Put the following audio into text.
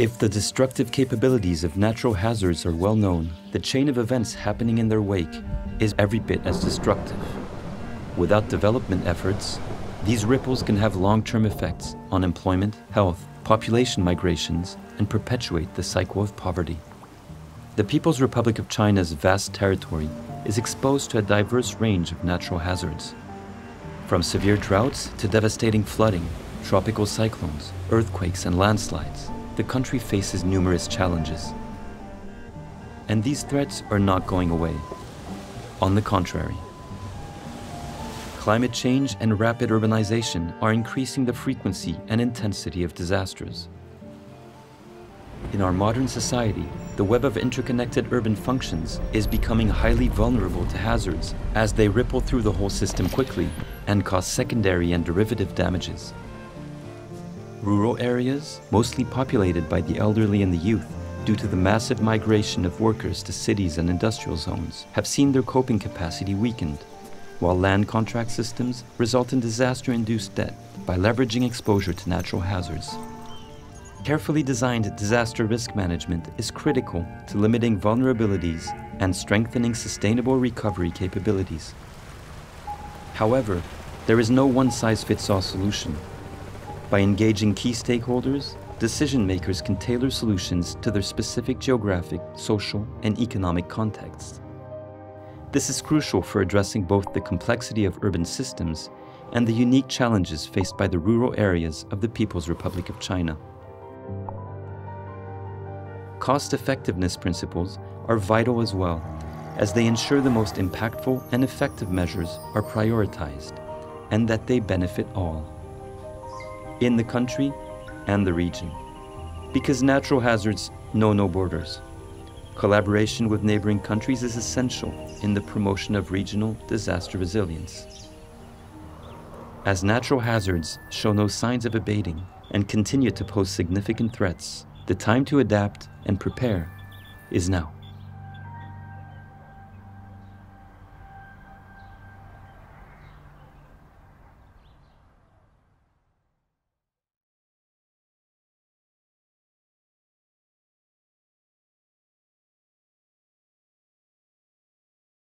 If the destructive capabilities of natural hazards are well known, the chain of events happening in their wake is every bit as destructive. Without development efforts, these ripples can have long-term effects on employment, health, population migrations, and perpetuate the cycle of poverty. The People's Republic of China's vast territory is exposed to a diverse range of natural hazards. From severe droughts to devastating flooding, tropical cyclones, earthquakes, and landslides, the country faces numerous challenges. And these threats are not going away. On the contrary, climate change and rapid urbanization are increasing the frequency and intensity of disasters. In our modern society, the web of interconnected urban functions is becoming highly vulnerable to hazards as they ripple through the whole system quickly and cause secondary and derivative damages. Rural areas, mostly populated by the elderly and the youth, due to the massive migration of workers to cities and industrial zones, have seen their coping capacity weakened, while land contract systems result in disaster-induced debt by leveraging exposure to natural hazards. Carefully designed disaster risk management is critical to limiting vulnerabilities and strengthening sustainable recovery capabilities. However, there is no one-size-fits-all solution. By engaging key stakeholders, decision makers can tailor solutions to their specific geographic, social, and economic contexts. This is crucial for addressing both the complexity of urban systems and the unique challenges faced by the rural areas of the People's Republic of China. Cost effectiveness principles are vital as well, as they ensure the most impactful and effective measures are prioritized and that they benefit all, in the country and the region. Because natural hazards know no borders. Collaboration with neighboring countries is essential in the promotion of regional disaster resilience. As natural hazards show no signs of abating and continue to pose significant threats, the time to adapt and prepare is now.